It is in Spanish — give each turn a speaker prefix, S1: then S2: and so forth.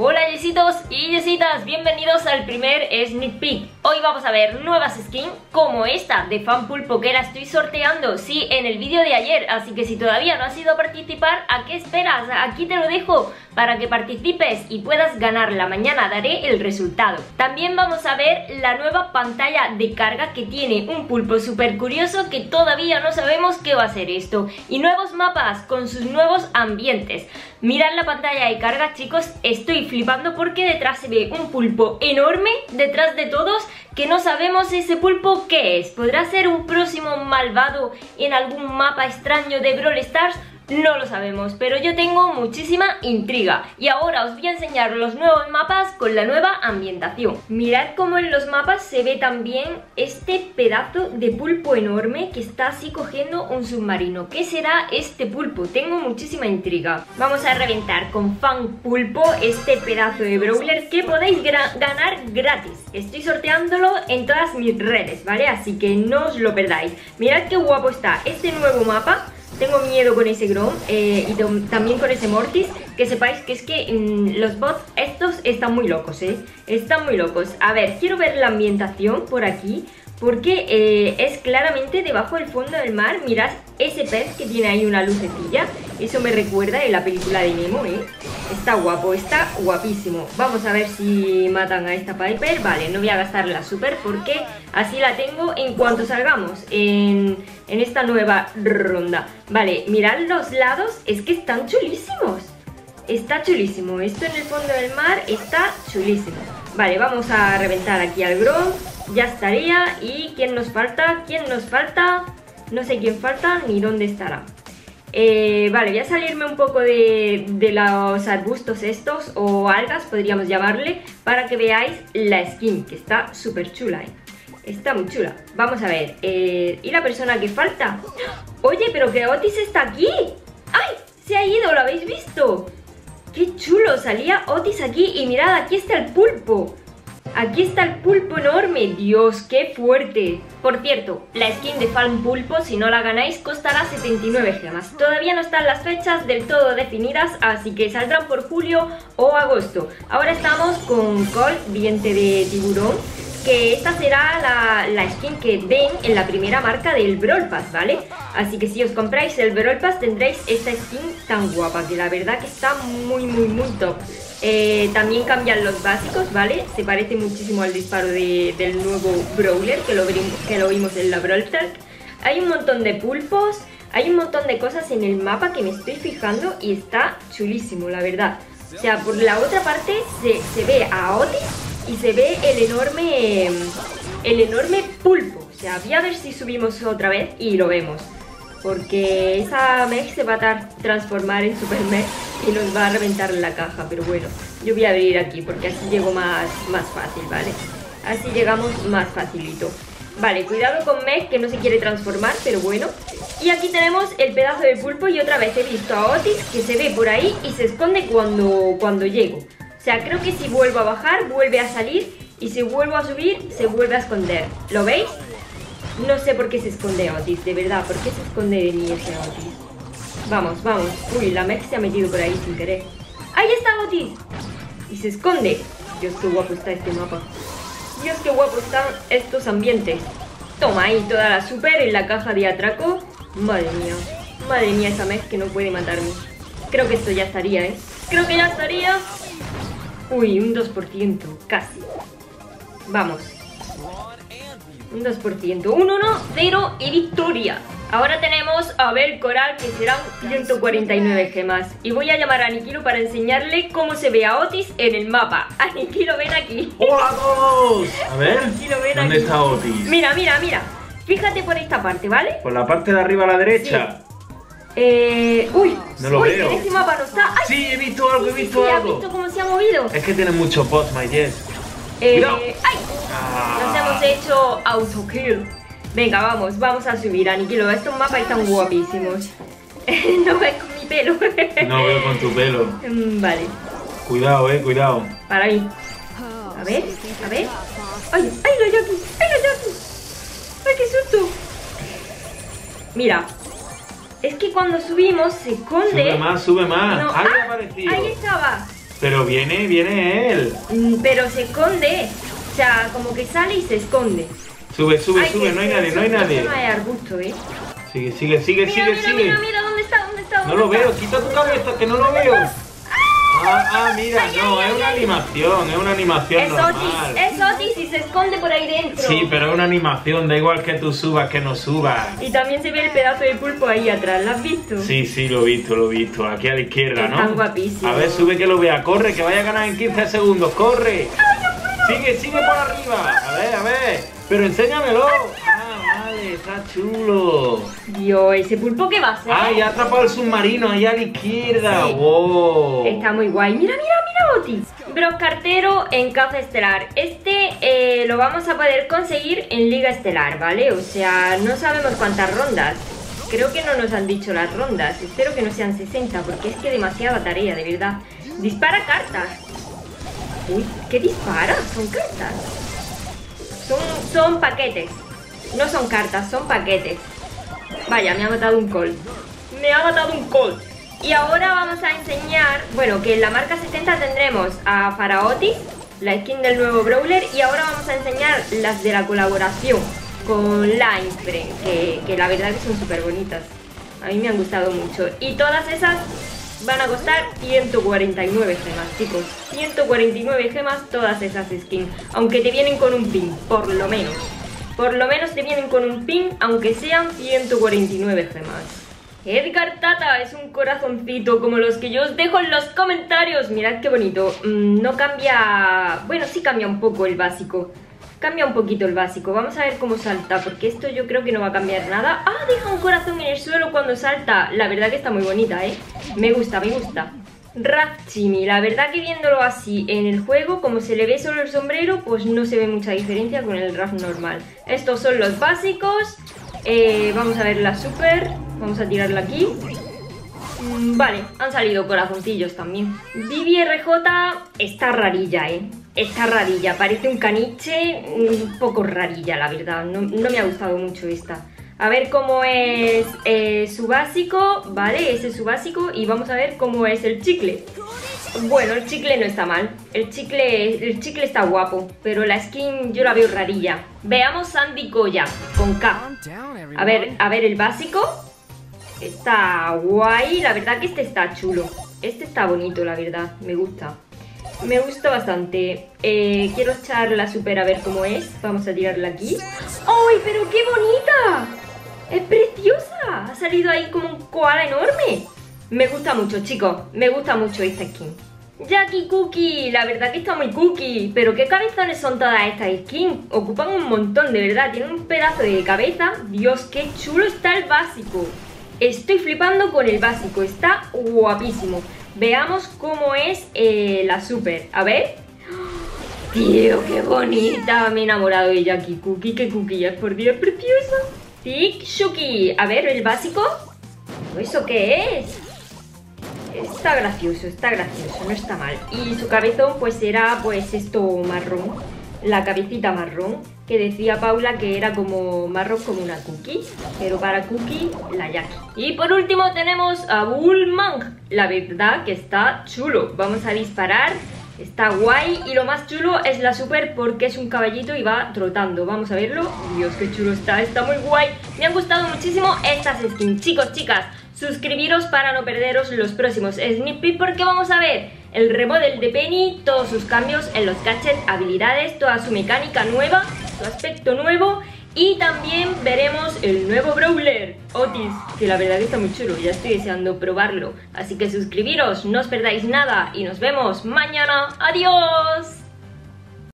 S1: Hola yesitos y yesitas, bienvenidos al primer Sneak Peek. Hoy vamos a ver nuevas skins como esta de Fan Pulpo que la estoy sorteando, sí, en el vídeo de ayer Así que si todavía no has ido a participar, ¿a qué esperas? Aquí te lo dejo para que participes y puedas ganarla Mañana daré el resultado. También vamos a ver la nueva pantalla de carga que tiene un pulpo súper curioso que todavía no sabemos qué va a ser esto. Y nuevos mapas con sus nuevos ambientes Mirad la pantalla de carga chicos, estoy flipando porque detrás se ve un pulpo enorme detrás de todos que no sabemos ese pulpo qué es. ¿Podrá ser un próximo malvado en algún mapa extraño de Brawl Stars? No lo sabemos, pero yo tengo muchísima intriga y ahora os voy a enseñar los nuevos mapas con la nueva ambientación. Mirad cómo en los mapas se ve también este pedazo de pulpo enorme que está así cogiendo un submarino. ¿Qué será este pulpo? Tengo muchísima intriga. Vamos a reventar con Fan Pulpo este pedazo de brawler que podéis ganar gratis. Estoy sorteándolo en todas mis redes, ¿vale? Así que no os lo perdáis. Mirad qué guapo está este nuevo mapa tengo miedo con ese Grom eh, y también con ese Mortis. Que sepáis que es que mm, los bots estos están muy locos, ¿eh? Están muy locos. A ver, quiero ver la ambientación por aquí. Porque eh, es claramente debajo del fondo del mar. Mirad ese pez que tiene ahí una lucecilla. Eso me recuerda en la película de Nemo, ¿eh? Está guapo, está guapísimo. Vamos a ver si matan a esta Piper. Vale, no voy a gastar la super porque así la tengo en cuanto salgamos en, en esta nueva ronda. Vale, mirad los lados, es que están chulísimos. Está chulísimo. Esto en el fondo del mar está chulísimo. Vale, vamos a reventar aquí al Grom ya estaría. ¿Y quién nos falta? ¿Quién nos falta? No sé quién falta ni dónde estará. Eh, vale, voy a salirme un poco de, los arbustos estos o algas, podríamos llamarle, para que veáis la skin, que está súper chula. ¿eh? Está muy chula. Vamos a ver. Eh, ¿Y la persona que falta? Oye, pero que Otis está aquí. ¡Ay! Se ha ido, ¿lo habéis visto? ¡Qué chulo! Salía Otis aquí y mirad, aquí está el pulpo. Aquí está el pulpo enorme, Dios, qué fuerte. Por cierto, la skin de Falm Pulpo, si no la ganáis, costará 79 gemas. Todavía no están las fechas del todo definidas, así que saldrán por julio o agosto. Ahora estamos con Colt, diente de tiburón, que esta será la, la, skin que ven en la primera marca del Brawl Pass, ¿vale? Así que si os compráis el Brawl Pass tendréis esta skin tan guapa, que la verdad que está muy, muy, muy top. Eh, también cambian los básicos, ¿vale? Se parece muchísimo al disparo del nuevo Brawler, que lo, vimos en la Brawl Talk. Hay un montón de pulpos, hay un montón de cosas en el mapa que me estoy fijando y está chulísimo, la verdad. O sea, por la otra parte se, se ve a Otis y se ve el enorme, el enorme pulpo. O sea, voy a ver si subimos otra vez y lo vemos. Porque esa mech se va a transformar en super mech y nos va a reventar la caja. Pero bueno, yo voy a abrir aquí porque así llego más, más fácil, ¿vale? Así llegamos más facilito. Vale, cuidado con Meg que no se quiere transformar, pero bueno. Y aquí tenemos el pedazo de pulpo y otra vez he visto a Otis que se ve por ahí y se esconde cuando, cuando llego. O sea, creo que si vuelvo a bajar, vuelve a salir y si vuelvo a subir, se vuelve a esconder. ¿Lo veis? No sé por qué se esconde Otis, de verdad. ¿Por qué se esconde de mí ese Otis? Vamos, vamos. Uy, la Meg se ha metido por ahí sin querer. ¡Ahí está Otis! Y se esconde. Dios, qué guapo está este mapa. Dios, qué guapo están estos ambientes. Toma ahí toda la super en la caja de atraco. Madre mía. Madre mía esa Meg que no puede matarme. Creo que esto ya estaría, ¿eh? Creo que ya estaría. Uy, un 2%. Casi. Vamos. Un 2%. Un 1, 0 y victoria. Ahora tenemos a ver Coral que serán 149 gemas Y voy a llamar a Nikilo para enseñarle cómo se ve a Otis en el mapa Nikilo, ven aquí
S2: ¡Hola a todos! A ver, ¿dónde está Otis?
S1: Mira, mira, mira Fíjate por esta parte, ¿vale?
S2: Por la parte de arriba a la derecha
S1: Eh... Uy,
S2: no lo
S1: uy,
S2: veo.
S1: en este mapa no está ¡Ay!
S2: Sí, he visto algo, he visto
S1: sí,
S2: algo
S1: ¿Has visto cómo se ha movido?
S2: Es que tiene muchos bots, my yes
S1: eh, ¡Ay! Nos hemos hecho autokill. Venga, vamos, vamos a subir, Aniquilo. Estos mapas están guapísimos. no ves con mi pelo.
S2: no veo con tu pelo.
S1: Mm, vale.
S2: Cuidado, eh, cuidado.
S1: Para mí. A ver, a ver. ¡Ay, ay, lo Jackie! ¡Ay, lo Jackie! ¡Ay, qué susto! Mira. Es que cuando subimos se esconde.
S2: Sube más, sube más.
S1: No. ¡Ah! Ahí estaba.
S2: Pero viene, viene él.
S1: Mm, pero se esconde. O sea, como que sale y se esconde.
S2: Sube, sube, sube, no hay nadie, no hay nadie.
S1: Hay arbusto, ¿eh?
S2: Sigue, sigue, sigue,
S1: mira,
S2: sigue,
S1: mira,
S2: sigue.
S1: Mira, mira, ¿dónde está? ¿Dónde está? ¿Dónde
S2: no lo
S1: está?
S2: veo, quita tu cabeza, que no lo veo. Ah, ah, mira, no, es una animación, es una animación
S1: Es
S2: normal.
S1: Otis, es Otis y se esconde por ahí dentro.
S2: Sí, pero es una animación, da igual que tú subas que no subas.
S1: Y también se ve el pedazo de pulpo ahí atrás, ¿lo has visto?
S2: Sí, sí, lo he visto, lo he visto. Aquí a la izquierda, ¿no?
S1: Están guapísimos.
S2: A ver, sube que lo vea. Corre, que vaya a ganar en 15 segundos. ¡Corre! Sigue, sigue por arriba. A ver, a ver. Pero enséñamelo. Está chulo.
S1: Dios, ¿ese pulpo qué va a ser?
S2: Ah, y ha atrapado el submarino ahí a la izquierda.
S1: Sí.
S2: ¡Wow!
S1: Está muy guay. Mira, mira, mira, Otis. Brock Cartero en caza estelar. Este eh, lo vamos a poder conseguir en Liga Estelar, ¿vale? O sea, no sabemos cuántas rondas. Creo que no nos han dicho las rondas. Espero que no sean 60, porque es que demasiada tarea, de verdad. Dispara cartas. Uy, ¿qué dispara? Son cartas. Son, son paquetes. No son cartas, son paquetes. Vaya, me ha matado un Colt. Me ha matado un Colt. Y ahora vamos a enseñar, bueno, que en la marca 70 tendremos a Faraotis, la skin del nuevo Brawler, y ahora vamos a enseñar las de la colaboración con Limeframe, que, que la verdad que son súper bonitas. A mí me han gustado mucho. Y todas esas van a costar 149 gemas, chicos. 149 gemas todas esas skins, aunque te vienen con un pin, por lo menos. Por lo menos te vienen con un pin, aunque sean 149 gemas. Edgar Tata es un corazoncito como los que yo os dejo en los comentarios. Mirad qué bonito. Mm, no cambia... Bueno, sí cambia un poco el básico. Cambia un poquito el básico. Vamos a ver cómo salta, porque esto yo creo que no va a cambiar nada. ¡Ah! Deja un corazón en el suelo cuando salta. La verdad que está muy bonita, ¿eh? Me gusta, me gusta. Rafchimi, la verdad que viéndolo así en el juego, como se le ve solo el sombrero, pues no se ve mucha diferencia con el Raf normal. Estos son los básicos. Eh, vamos a ver la super. Vamos a tirarla aquí. Mm, Vale, han salido corazoncillos también. Divi RJ está rarilla, ¿eh? Está rarilla, parece un caniche un poco rarilla, la verdad. No, no me ha gustado mucho esta. A ver cómo es eh, su básico, ¿vale? Ese es su básico y vamos a ver cómo es el chicle. Bueno, el chicle no está mal. El chicle, el chicle está guapo, pero la skin yo la veo rarilla. Veamos Sandy Goya con K. A ver, a ver el básico. Está guay, la verdad que este está chulo. Este está bonito, la verdad, me gusta. Me gusta bastante. Eh, quiero echar la super a ver cómo es. Vamos a tirarla aquí. ¡Ay, pero qué bonita! ¡Es preciosa! Ha salido ahí como un koala enorme. Me gusta mucho, chicos. Me gusta mucho esta skin. Jackie Cookie, la verdad que está muy cookie. Pero qué cabezones son todas estas skins. Ocupan un montón, de verdad. Tienen un pedazo de cabeza. Dios, qué chulo está el básico. Estoy flipando con el básico. Está guapísimo. Veamos cómo es eh, la super. A ver. Tío, qué bonita. Me he enamorado de Jackie Cookie. Qué cookie es, por Dios, preciosa. Tic Shuki. A ver, el básico. ¿Eso qué es? Está gracioso, está gracioso, no está mal. Y su cabezón pues era pues esto marrón, la cabecita marrón, que decía Paula que era como marrón como una cookie, pero para cookie la Jackie. Y por último tenemos a Bullmang, la verdad que está chulo. Vamos a disparar, está guay y lo más chulo es la super porque es un caballito y va trotando. Vamos a verlo. Dios, qué chulo está, está muy guay. Me han gustado muchísimo estas skins. Chicos, chicas, suscribiros para no perderos los próximos sneak peek porque vamos a ver el remodel de Penny, todos sus cambios en los gadgets, habilidades, toda su mecánica nueva, su aspecto nuevo y también veremos el nuevo Brawler, Otis, que la verdad que está muy chulo, ya estoy deseando probarlo. Así que suscribiros, no os perdáis nada y nos vemos mañana. ¡Adiós!